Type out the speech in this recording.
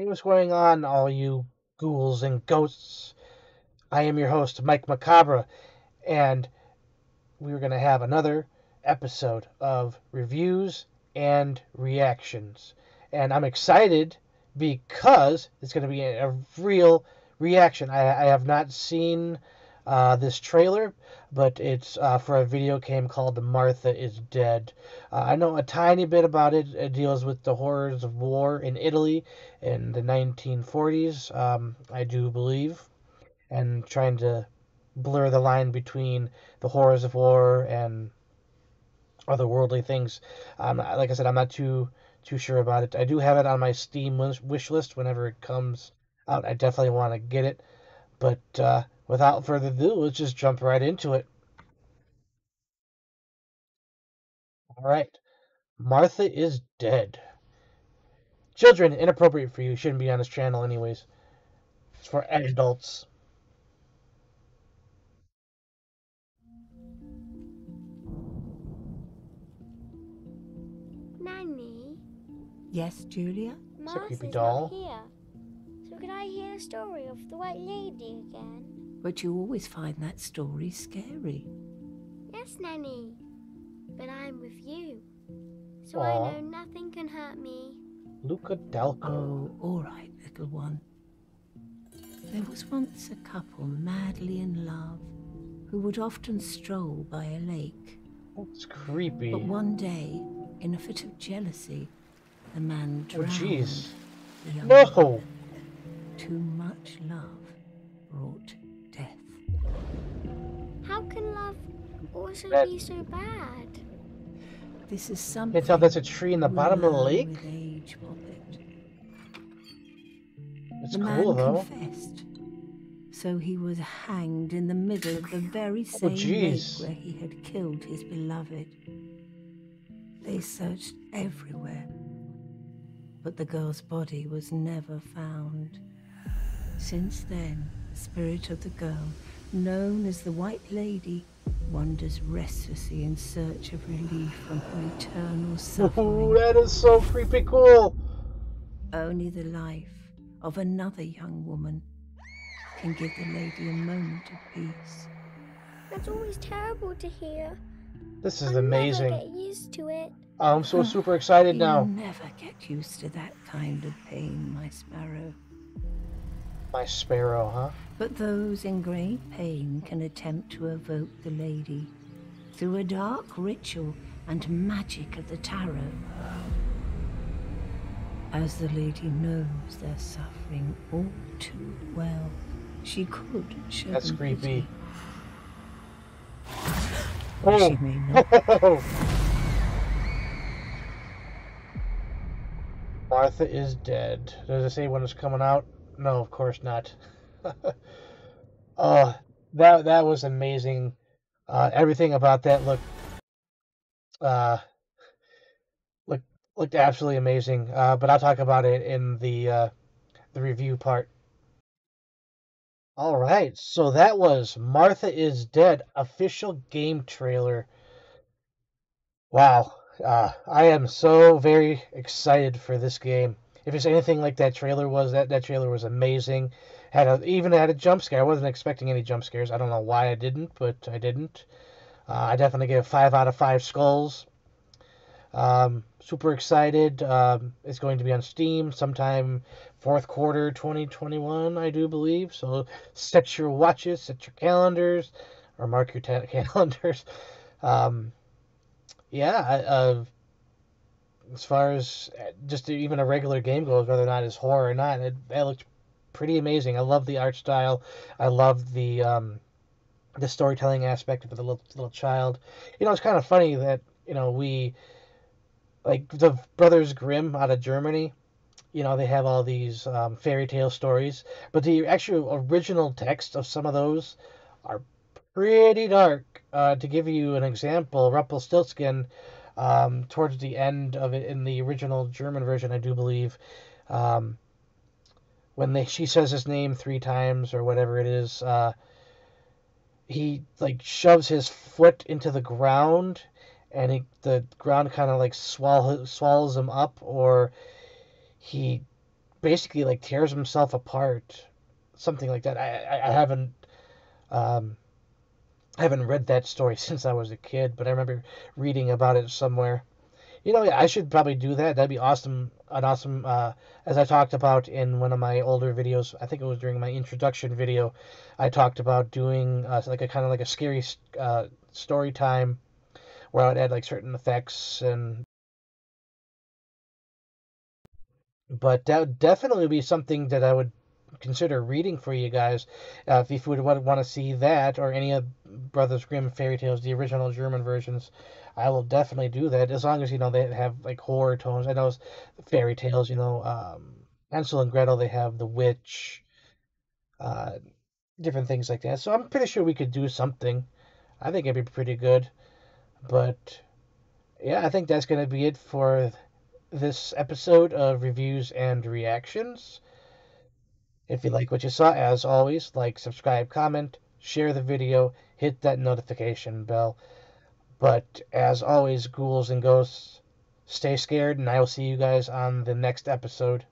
Hey, what's going on, all you ghouls and ghosts? I am your host, Mike Macabre, and we're going to have another episode of reviews and reactions. And I'm excited because it's going to be a, real reaction. I, I have not seen uh, this trailer, but it's uh, for a video game called The Martha is Dead. Uh, I know a tiny bit about it. It deals with the horrors of war in Italy in the 1940s, um, I do believe, and trying to blur the line between the horrors of war and otherworldly things. Um, like I said, I'm not too too sure about it. I do have it on my Steam wish list whenever it comes out. I definitely want to get it, but uh, without further ado, let's just jump right into it. All right. Martha is dead. Children, inappropriate for you. Shouldn't be on this channel, anyways. It's for adults. Nanny? Yes, Giulia? Martha's creepy doll. not here. So can I hear the story of the White Lady again? But you always find that story scary. Yes, Nanny. But I'm with you. So Aw. I know nothing can hurt me. Luca Dalco. Oh, all right, little one. There was once a couple madly in love who would often stroll by a lake. It's creepy. But one day, in a fit of jealousy, the man drowned. Oh, drowned jeez. No! woman. Too much love brought also That- be so bad? This is something. Can't tell if that's a tree in the bottom of the lake. age, It's the cool, man though. confessed. So he was hanged in the middle of the very oh, same lake where he had killed his beloved. They searched everywhere, but the girl's body was never found. Since then, the spirit of the girl, known as the White Lady, wanders restlessly in search of relief from her eternal Ooh, suffering. that is so creepy cool. Only the life of another young woman can give the lady a moment of peace. That's always terrible to hear. This is I'll amazing. Never get used to it. Oh, I'm so super excited You'll now. never get used to that kind of pain, my sparrow. My sparrow, huh? But those in great pain can attempt to evoke the lady through a dark ritual and magic of the tarot. As the lady knows their suffering all too well, she could show That's creepy. Oh. She may not. Martha is dead. Does it say when it's coming out? No, of course not. oh, that that was amazing. Uh, everything about that looked uh, looked looked absolutely amazing. Uh, but I'll talk about it in the uh, the review part. All right, so that was Martha is Dead official game trailer. Wow, uh, I am so very excited for this game. If it's anything like that trailer was, that that trailer was amazing. Had a, even had a jump scare. I wasn't expecting any jump scares. I don't know why I didn't, but I didn't. Uh, I definitely give five out of five skulls. Um, super excited. Um, it's going to be on Steam sometime fourth quarter 2021, I do believe. So set your watches, set your calendars, or mark your ta- calendars. Um, yeah, uh, as far as uh, just even a regular game goes, whether or not it's horror or not, it, that looked pretty amazing. I love the art style. I love the um, the storytelling aspect of the little little child. You know, it's kind of funny that you know we like the Brothers Grimm out of Germany. You know, they have all these um, fairy tale stories, but the actual original text of some of those are pretty dark. Uh, to give you an example, Rumpelstiltskin, um, towards the end of it in the original German version, I do believe, um, when they she says his name three times or whatever it is, uh, he like shoves his foot into the ground, and he, the ground kind of like swallow, swallows him up, or he basically like tears himself apart, something like that. I I, I haven't um, I haven't read that story since I was a kid, but I remember reading about it somewhere. You know, I should probably do that. That'd be awesome. An awesome, uh, as I talked about in one of my older videos. I think it was during my introduction video. I talked about doing uh, like a kind of like a scary uh, story time, where I would add like certain effects and. But that would definitely be something that I would consider reading for you guys uh, if you would want to see that or any of Brothers Grimm fairy tales, the original German versions. I will definitely do that as long as you know they have like horror tones. I know fairy tales, you know, um, Hansel and Gretel. They have the witch, uh, different things like that. So I'm pretty sure we could do something. I think it'd be pretty good. But yeah, I think that's gonna be it for this episode of reviews and reactions. If you like what you saw, as always, like, subscribe, comment, share the video, hit that notification bell. But as always, ghouls and ghosts, stay scared, and I will see you guys on the next episode.